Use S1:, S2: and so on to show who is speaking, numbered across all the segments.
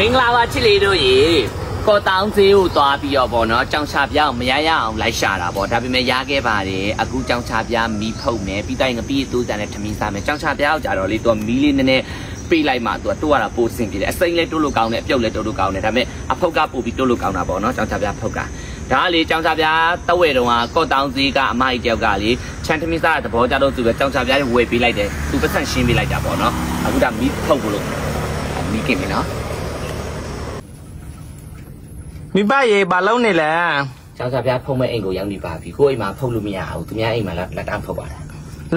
S1: မင်္ဂလာပါချစ်လေးတို့ရေကော်တောင်းသေးကိုသွားပြီးတော့ဗောနော်ကြောင်ချပြအောင်မရရအောင်လိုက်ရှာတာဗောဒါပေမဲ့ရခဲ့ပါတယ်အခုကြောင်ချပြမီးဖုတ်မယ်ပြီးတိုင်းငပြည့်တူးတန်နဲ့ထမင်းစားမယ်ကြောင်ချပြအောင်ကြတော့လေသူကမီးလေးနည်းနည်းပေးလိုက်မှသူကတိုးရတာပိုစင်ပြတယ်အစိမ့်လဲတိုးလို့ကောင်းတယ်အပြုတ်လဲတိုးလို့ကောင်းတယ်ဒါပေမဲ့အဖုတ်ကပို့ပြီးတိုးလို့ကောင်းတာဗောနော်ကြောင်ချပြဖုတ်ကဒါကလေကြောင်ချပြတဝဲတုံးကကော့တောင်းသေးကအမကြီးတယောက်ကလေချန်ထမင်းစားတဲ့သဘောကြတော့သူပဲကြောင်ချပြဝယ်ပေးလိုက်တယ်သူပတ်စံရှင်းပေးလိုက်တာဗောနော်အခုဒါမီးဖုတ်လို့မီးကင်ပြီနော်
S2: မိဘရေဘာလုံးနေလဲ
S1: ကျောင်းစာပြဖုံးမဲ့အိမ်ကိုရောက်နေပါပြီကိုယ့်အိမ်မှာဖုံးလို့မရဘူးသူများအိမ်မှာလက်လက်တန်းဖုံးပါတာ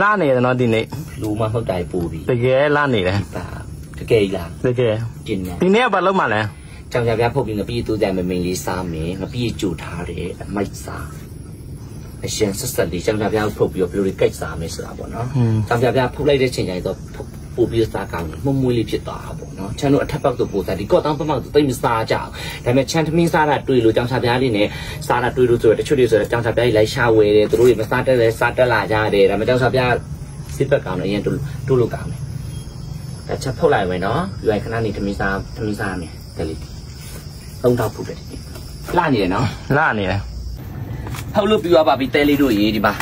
S2: လာနေတယ်နော်ဒီနေ့
S1: လူမဟုတ်တိုင်းပို့ပြီ
S2: တကယ်လာနေတယ်
S1: ပါတကယ်ကြီးလား
S2: တကယ်
S1: ကျင်းနေ
S2: ဒီနေ့ကဘာလုံးမှလဲ
S1: ကျောင်းစာပြဖုံးပြီးငပြည့်တူးတယ်မမင်းလေးစားမယ်ငပြည့်ကြိုထားတယ်အမိုက်စားအရှင်ဆက်ဆက်လေးကျောင်းစာပြဖုတ်ပြီးတော့ဘယ်လိုကိတ်စားမယ်ဆိုတာပေါ့နော်ကျောင်းစာပြဖုတ်လိုက်တဲ့ချိန်တိုင်းတော့ ပို့ပြီးစားကောင်းတယ်မှုံမွေးလေးဖြစ်သွားတာပေါ့နော်ချန်တို့အထက်ပေါက်တော့ပို့စားဒီကော့တောင်းပမောက်တော့တိတ်မစားကြအောင်ဒါပေမဲ့ချန်သမင်းစားတာတွေ့လို့ကျောင်းစာပြလေးနဲ့စားတာတွေ့လို့ဆိုတော့တချို့တွေဆိုတော့ကျောင်းစာပြကြီးလိုက်ရှာဝယ်တယ်သူတို့တွေမစားတက်လဲစားတက်လာကြတယ်ဒါပေမဲ့ကျောင်းစာပြစစ်ဘက်ကောင်းတယ်အရင်တူတူလို့ကောင်းတယ်ဒါချက်ဖုတ်လိုက်မယ်နော်ပြီးရင်ခဏနေသမင်းစားသမင်းစားမယ်ဒါလေးသုံးထောက်ဖုတ်တယ်လှနေတယ်နော်
S2: လာနေတယ်
S1: ဟုတ်လို့ပြီးသွားပါပြီတဲလေးတို့ရေဒီမှာ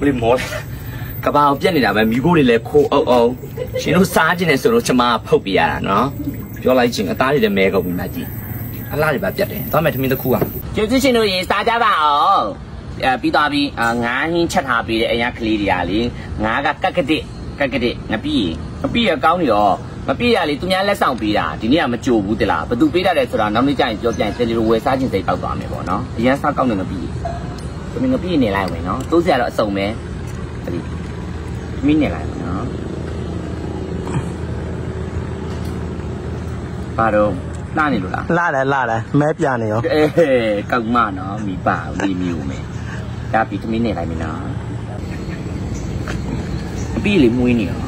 S1: ဘယ်မောလဲကဘာအောင်ပြက်နေတာပဲမိခိုးတွေလည်းခိုးအုပ်အုပ် ရှင်တို့စားခြင်းနဲ့ဆိုတော့ကျမဖုတ်ပြရတာနော်ပြောလိုက်ချင်းအသားတွေလည်းမဲကုန်ပြီမကြီးအလားတွေပါပြက်တယ်သွားမယ်ထမင်းတစ်ခုอ่ะကျေးဇူးရှင်တို့ရေစားကြပါအောင်အဲပြီးသွားပြီအာငါးဟင်းချက်ထားပြီးတဲ့အရာကလေးတွေကလေငါးကကက်ကတစ်ကက်ကတစ်ငပိငပိရကောင်းနေရောမပြည့်ရလေသူများလက်ဆောင်ပေးတာဒီနေ့ကမကြိုဘူးတလားဘသူပေးတတ်တယ်ဆိုတာနောက်နေ့ကျရင်ပြောပြရင်တယ်လီလိုဝယ်စားခြင်းစိတ်ပေါက်သွားမယ်ပေါ့နော်အရင်စားကောင်းနေငပိသမီးငပြည့်နေလိုက်ဝင်နော်တိုးစရာတော့အစုံပဲတတိသမီးနေလိုက် ဝင်နော်ပါတော့လှနေလို့လား
S2: လာတယ်လာတယ်မဲပြနေရော
S1: အေးကောက်မနော်မိပါမိမျိုးမယ်ဒါပြီးသမီးနေလိုက်မယ်နော်အပြီးလေးမွေးနေရော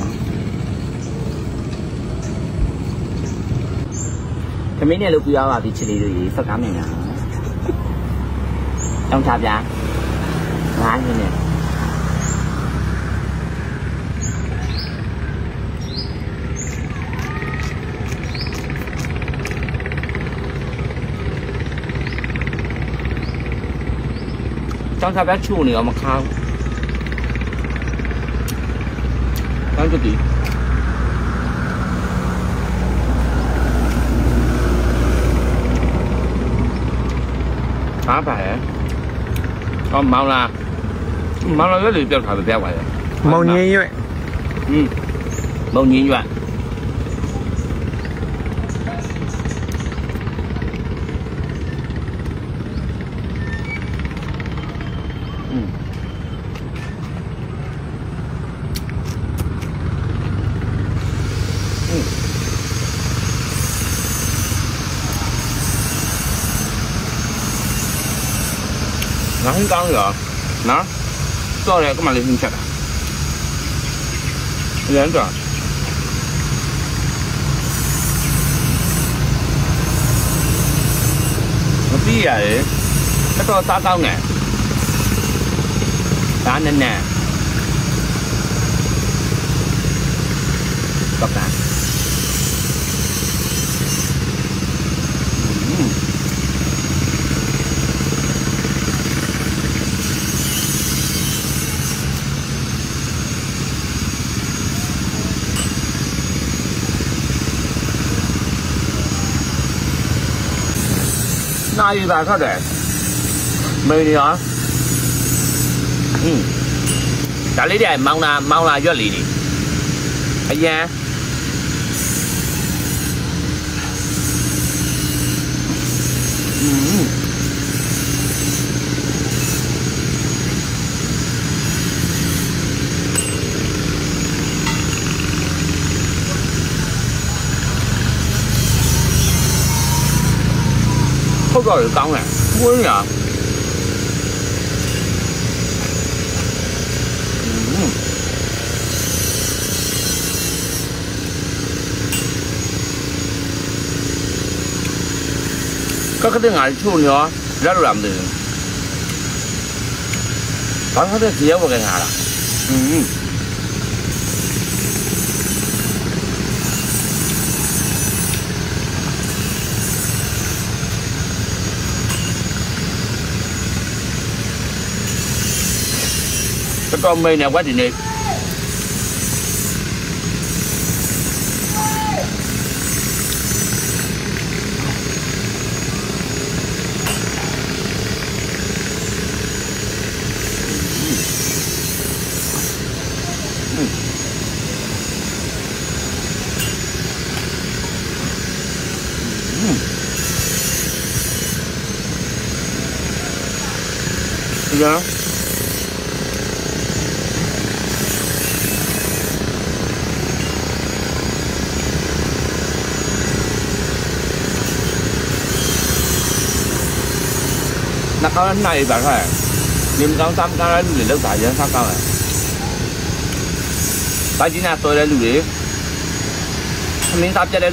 S1: သမီးနဲ့လို့ပြရပါပြီချစ်လေးတို့ရေဆက်ကားမြင်တာတောင်းချပြငါးနေနဲ့ ကျောင်းစားပြချို့နေရောမခါဘူး။ကျောင်းကြည့်။အားပါရဲ့။အော်မောင်လာ။မောင်လာလည်းလေပြောက်ထားပဲပြောက်ပါ
S2: ငါ
S1: ဟင်းကောင်းရောနော်တော့တယ်ကမှလေးဟင်းချက်တာရမ်းတော့မပြီးရတယ်တော်တော်စားကောင်းတယ်ဒါနဲ့နဲ့တော့တာอืม နာရီပါထွက်တယ်မေးနေရောဟင်းဒါလေးတွေမောင်းလာမောင်းလာရွက်လေးနေအရန်อืมဟု 出咗嚟講嘅，官呀！các cái ngày xuống nhỏ rất làm được bán hết cái gì vào cái nhà là ừ. ဘာလို့တဲ့ဇီယောကငါ လားอืมတော်တော်မိန်နဲ့ကွက်ဒီနေ့ဒီကနှကောင်းနိုင်ပါခဲ့နေမကောင်းစားမကောင်းတဲ့လူတွေလောက်တာရမ်းစားကောင်းတယ်။ဘာကြီးနာတော်တဲ့လူတွေသမင်းသားပြတ်တဲ့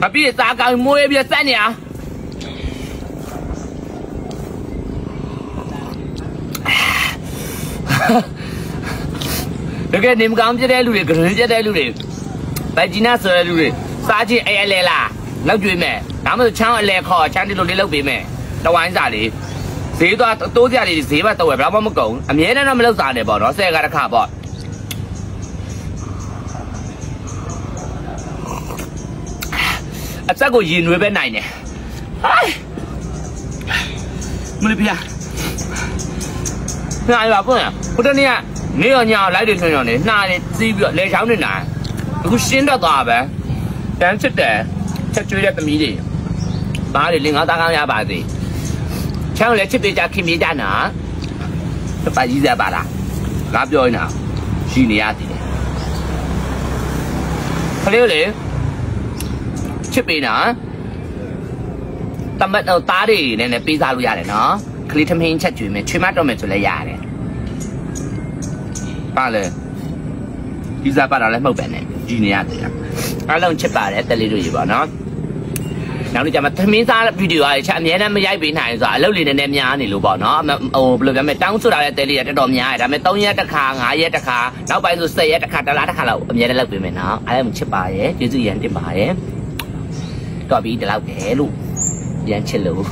S1: အတနာနေတာချမ်းနေလိုက်ရလွန့်ပြီးတော့လေ။မင်းမကောင်းချင်းဖြစ်နေတာ။အရန်တက်လိုက်တာရှင်တို့ရလာမှာမင်းညနိုင်ဒီမှာထွက်တယ်လို့အပြည့်စားကောင်းမွေးပြီးစက်နေအောင်တကယ်နေမကောင်းပြတဲ့လူတွေကရင်ပြတဲ့လူတွေဗဂျီနာဆိုတဲ့လူတွေစားချင်းအဲလဲလားလောက်ကျွေးမယ်ဒါမှမဟုတ်ချမ်းအလဲခေါ်ချမ်းတီလိုလေးလောက်ပေးမယ်တဝိုင်းစားလေးဈေးသွားတိုးစရာလေးဈေးဘက်တော့ဘယ်တော့မှမကုန်အမြဲတမ်းတော့မလောက်စားနဲ့ပေါ့နော်ဆယ်ကတစ်ခါပေါ့ အသက်ကိုရင်နွေးပဲနိုင်တယ်ဟိုင်းမလေးပြနိုင်ပါပေါ့ဟိုတနေ့ကနေရောညလိုက်တယ်ထွန်းရောနေနှာနေစီးပြီးတော့လေချောင်းနေနာအခုရှင်းတော့သွားပဲတန်းချစ်တယ်ချက်ကျွေးတဲ့သမီးတွေဘားတွေလင်္ကာသားကောင်းရပါစေချမ်းလည်းချစ်ပေးကြခင်ပြေးကြနာတပတ်ကြီးစက်ပါလားငါပြောနေတာရှိနေရသေးတယ်ခလေးလေ ချစ်ပေးနာတမတ်တော့သားတွေနဲ့လည်းပေးစားလို့ရတယ်နော်ခလေးထမင်းချက်ကျွေးမယ်ချွေမတော့မယ်ဆိုလည်းရတယ်ပါလေဒီစားပါတာလည်းမဟုတ်ပဲနဲ့ကြည်နေရတယ်အားလုံးချစ်ပါတယ်တက်လေးတို့ရေပါနော်နောက်နေ့ကျမှသမင်းစားဗီဒီယိုအားချက်အများနဲ့မရိုက်ပေးနိုင်ဆိုတော့အလုပ်လေးနည်းနည်းများနေလို့ပေါ့နော်ဟိုဘယ်လိုပြောမလဲတောင်းဆိုတာလည်းတဲလေးရတော်တော်များတယ်ဒါပေမဲ့3ရက်တစ်ခါ5ရက်တစ်ခါနောက်ပိုင်းဆို10ရက်တစ်ခါတစ်လားတစ်ခါလောက်အများနဲ့လုပ်ပေးမယ်နော်အားလုံးချစ်ပါရဲ့ကျေးဇူးရန်တင်ပါတယ် တော်ပြီဒီလောက်ပဲလို့ရန်ချစ်လို့